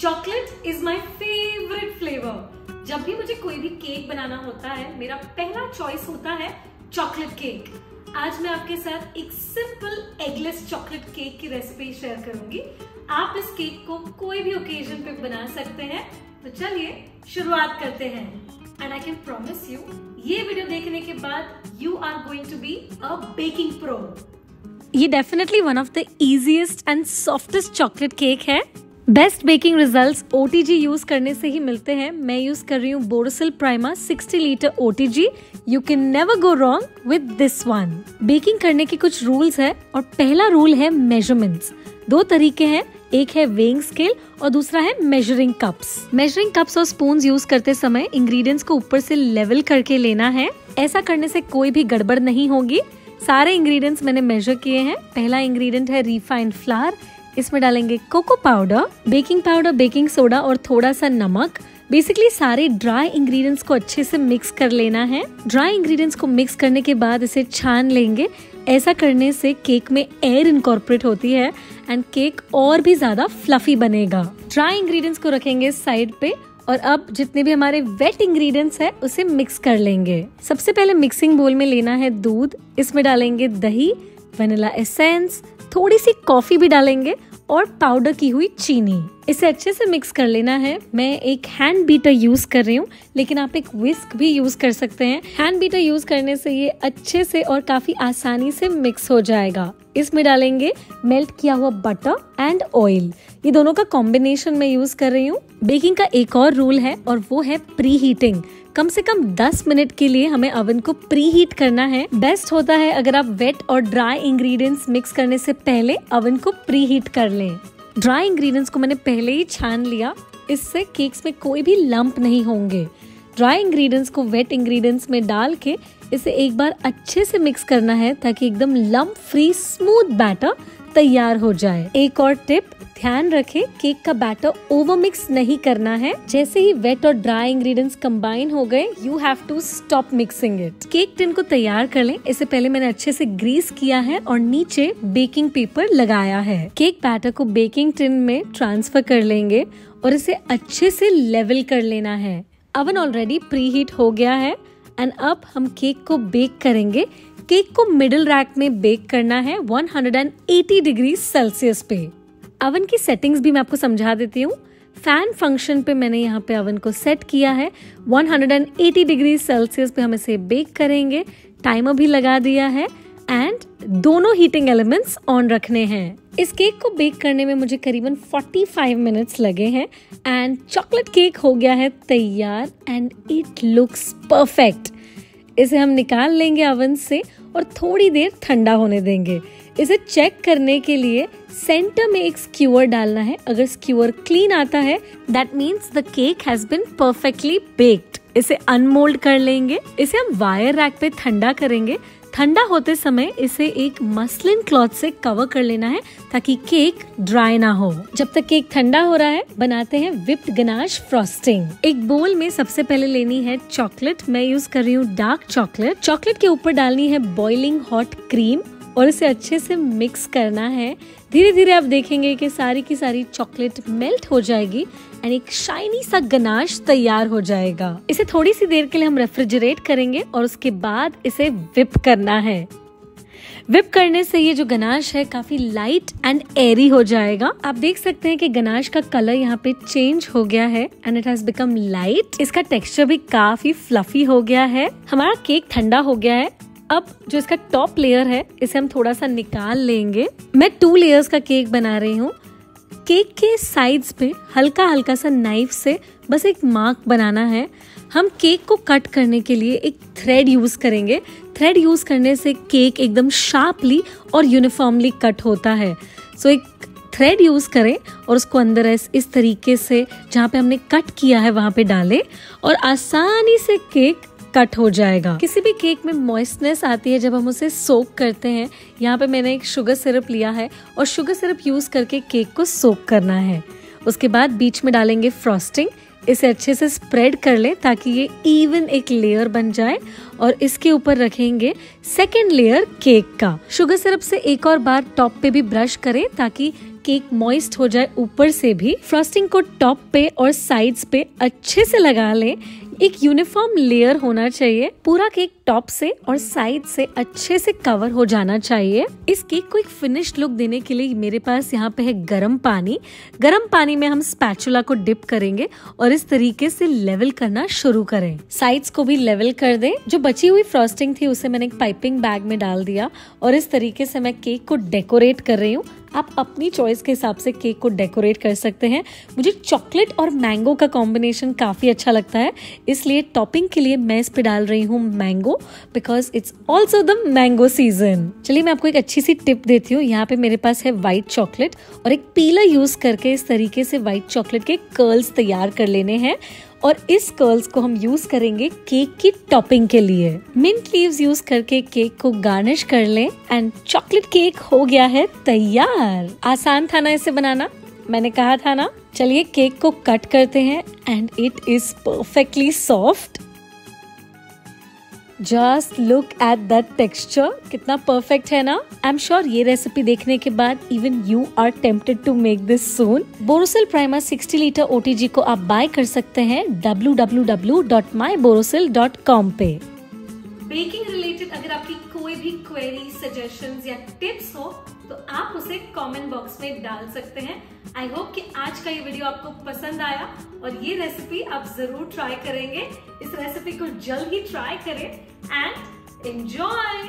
Chocolate is my favourite flavour जब भी मुझे कोई भी केक बनाना होता है, मेरा पहला चॉइस होता है चॉकलेट केक आज मैं आपके साथ एक सिंपल एगलेस चॉकलेट केक की रेसिपी शेयर करूँगी. आप इस केक को कोई भी ओकेजन पे बना सकते हैं. तो चलिए, शुरुआत करते हैं. And I can promise you ये वीडियो देखने के बाद you are going to be a baking pro ये definitely one of the easiest and softest chocolate cake है. Best baking results OTG use करने से ही मिलते हैं। मैं यूज़ कर रही हूँ Borosil Prima 60 litre oh you can never go wrong with this one baking करने के कुछ रूल्स है और पहला रूल है मेजरमेंट्स दो तरीके हैं। एक है वेइंग स्केल और दूसरा है मेजरिंग कप्स मेजरिंग कप्स और स्पून यूज़ करते समय इंग्रेडिएंट्स को ऊपर से लेवल करके लेना है। ऐसा करने से कोई भी गड़बड़ नहीं होगी। सारे इंग्रेडिएंट्स मैंने मेजर किए हैं। पहला इंग्रेडिएंट है रिफाइंड फ्लावर इसमें डालेंगे cocoa powder baking powder baking soda और थोड़ा सा नमक। बेसिकली सारे ड्राई इंग्रेडिएंट्स को अच्छे से मिक्स कर लेना है। ड्राई इंग्रेडिएंट्स को मिक्स करने के बाद इसे छान लेंगे। ऐसा करने से केक में एयर इनकॉर्पोरेट होती है एंड केक और भी ज़्यादा फ्लफी बनेगा। ड्राई इंग्रेडिएंट्स को रखेंगे साइड पे और अब जितने भी हमारे वेट इंग्रेडिएंट्स है, उसे मिक्स कर लेंगे। सबसे पहले मिक्सिंग बोल में लेना है दूध। इसमें डालेंगे दही वनीला एसेंस थोड़ी सी कॉफ़ी भी डालेंगे और पाउडर की हुई चीनी। इसे अच्छे से मिक्स कर लेना है। मैं एक हैंड बीटर यूज़ कर रही हूँ, लेकिन आप एक विस्क भी यूज़ कर सकते हैं। हैंड बीटर यूज़ करने से ये अच्छे से और काफ़ी आसानी से मिक्स हो जाएगा। इसमें डालेंगे मेल्ट किया हुआ बटर एंड ऑयल ये दोनों का कॉम्बिनेशन में यूज़ कर रही हूँ। बेकिंग का एक और रूल है और वो है प्री हीटिंग कम से कम 10 मिनट के लिए हमें अवन को प्री हीट करना है। बेस्ट होता है अगर आप वेट और ड्राई इंग्रेडिएंट्स मिक्स करने से पहले अवन को प्री हीट कर लें। ड्राई इंग्रेडिएंट्स को मैंने पहले ही छान लिया। इससे केक्स में कोई भी लंप नहीं होंगे। ड्राई इंग्रेडिएंट्स को वेट इंग्रेडिएंट्स में डाल के इसे एक बार अच्छे से मिक्स करना है ताकि एकदम लंप फ्री स्मूथ बैटर तैयार हो जाए। एक और टिप, ध्यान रखें केक का बैटर ओवर मिक्स नहीं करना है। जैसे ही वेट और ड्राई इंग्रेडिएंट्स कंबाइन हो गए you have to stop mixing it cake tin को तैयार कर लें। इससे पहले मैंने अच्छे से ग्रीस किया है और नीचे बेकिंग पेपर लगाया है। केक बैटर को बेकिंग टिन में ट्रांसफ़र कर लेंगे और इसे अच्छे से लेवल कर लेना है। अवन ऑलरेडी प्री हीट हो गया है। एंड अब हम केक को बेक करेंगे। केक को मिडिल रैक में बेक करना है 180 डिग्री सेल्सियस पे। अवन की सेटिंग्स भी मैं आपको समझा देती हूँ। फ़ैन फ़ंक्शन पे मैंने यहाँ पे अवन को सेट किया है। 180 डिग्री सेल्सियस पे हम इसे बेक करेंगे। टाइमर भी लगा दिया है। एंड दोनों हीटिंग एलिमेंट्स ऑन रखने हैं। इस केक को बेक करने में मुझे करीबन 45 मिनट्स लगे हैं। एंड चॉकलेट केक हो गया है तैयार। एंड इट लुक्स परफेक्ट इसे हम निकाल लेंगे अवन से। और थोड़ी देर ठंडा होने देंगे। इसे चेक करने के लिए सेंटर में एक स्क्यूअर डालना है। अगर स्क्यूअर क्लीन आता है that means the cake has been perfectly baked इसे अनमोल्ड कर लेंगे। इसे हम वायर रैक पे ठंडा करेंगे। ठंडा होते समय इसे एक मसलिन क्लॉथ से कवर कर लेना है ताकि केक ड्राई ना हो। जब तक केक ठंडा हो रहा है, बनाते हैं विप्ड गनाश फ्रॉस्टिंग। एक बोल में सबसे पहले लेनी है चॉकलेट। मैं यूज़ कर रही हूँ डार्क चॉकलेट। चॉकलेट के ऊपर डालनी है बॉइलिंग हॉट क्रीम। और इसे अच्छे से मिक्स करना है। धीरे धीरे आप देखेंगे कि सारी की सारी चॉकलेट मेल्ट हो जाएगी एंड एक शाइनी सा गनाश तैयार हो जाएगा। इसे थोड़ी सी देर के लिए हम रेफ्रिजरेट करेंगे और उसके बाद इसे विप करना है। विप करने से ये जो गनाश है काफ़ी लाइट एंड एरी हो जाएगा। आप देख सकते हैं कि गनाश का कलर यहाँ पे चेंज हो गया है and it has become light इसका टेक्सचर भी काफ़ी फ्लफी हो गया है। हमारा केक ठंडा हो गया है। अब जो इसका टॉप लेयर है इसे हम थोड़ा सा निकाल लेंगे। मैं टू लेयर्स का केक बना रही हूँ। केक के साइड्स पे हल्का हल्का सा नाइफ से बस एक मार्क बनाना है। हम केक को कट करने के लिए एक थ्रेड यूज़ करेंगे। थ्रेड यूज़ करने से केक एकदम शार्पली और यूनिफॉर्मली कट होता है। सो so, एक थ्रेड यूज़ करें और उसको अंदर इस इस तरीके से जहाँ पे हमने कट किया है वहाँ पे डालें। और आसानी से केक कट हो जाएगा। किसी भी केक में मॉइस्टनेस आती है जब हम उसे सोक करते हैं। यहाँ पे मैंने एक शुगर सिरप लिया है और शुगर सिरप यूज़ करके केक को सोक करना है। उसके बाद बीच में डालेंगे फ्रॉस्टिंग इसे अच्छे से स्प्रेड कर ले ताकि ये इवन एक लेयर बन जाए और इसके ऊपर रखेंगे सेकेंड लेयर केक का। शुगर सिरप से एक और बार टॉप पे भी ब्रश करें ताकि केक मॉइस्ट हो जाए ऊपर से भी। फ्रॉस्टिंग को टॉप पे और साइड्स पे अच्छे से लगा लें। एक यूनिफॉर्म लेयर होना चाहिए, पूरा केक टॉप से और साइड से अच्छे से कवर हो जाना चाहिए। इस केक को एक फिनिश्ड लुक देने के लिए मेरे पास यहाँ पे है गरम पानी। गरम पानी में हम स्पैचुला को डिप करेंगे और इस तरीके से लेवल करना शुरू करें। साइड्स को भी लेवल कर दें। जो बची हुई फ्रॉस्टिंग थी, उसे मैंने एक पाइपिंग बैग में डाल दिया और इस तरीके से मैं केक को डेकोरेट कर रही हूँ। आप अपनी चॉइस के हिसाब से केक को डेकोरेट कर सकते हैं। मुझे चॉकलेट और मैंगो का कॉम्बिनेशन काफ़ी अच्छा लगता है। इसलिए टॉपिंग के लिए मैं इस पे डाल रही हूँ mango because it's also the mango season चलिए मैं आपको एक अच्छी सी टिप देती हूँ। यहाँ पे मेरे पास है व्हाइट चॉकलेट और एक पीला यूज़ करके इस तरीके से व्हाइट चॉकलेट के कर्ल्स तैयार कर लेने हैं। और इस कर्ल्स को हम यूज़ करेंगे केक की टॉपिंग के लिए। मिंट लीव्स यूज़ करके केक को गार्निश कर लें एंड चॉकलेट केक हो गया है तैयार। आसान था ना इसे बनाना? मैंने कहा था ना, चलिए केक को कट करते हैं and it is perfectly soft just look at that texture कितना परफेक्ट है ना? आई एम श्योर ये रेसिपी देखने के बाद even you are tempted to make this soon Borosil Prima 60 litre OTG को आप बाय कर सकते हैं www.myborosil.com पे। बेकिंग रिलेटेड अगर आपकी कोई भी क्वेरी सजेशंस या टिप्स हो तो आप उसे कमेंट बॉक्स में डाल सकते हैं। आई होप कि आज का ये वीडियो आपको पसंद आया और ये रेसिपी आप ज़रूर ट्राई करेंगे। इस रेसिपी को जल्द ही ट्राई करें एंड एंजॉय